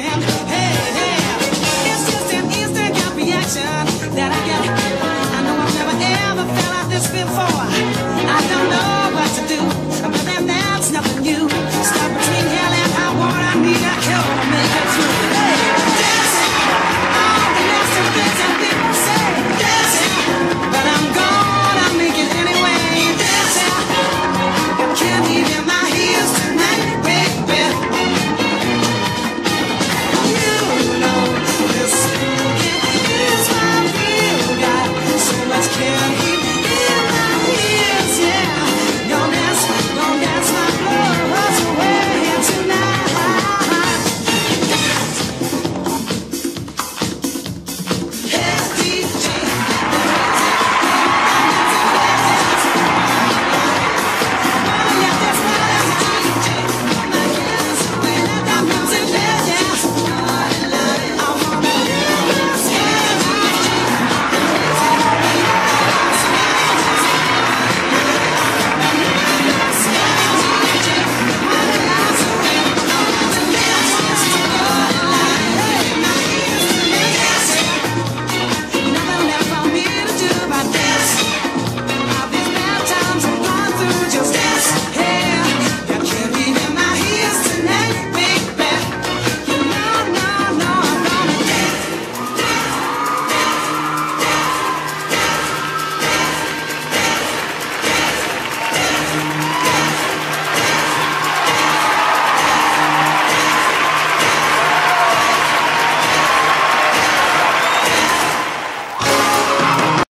so.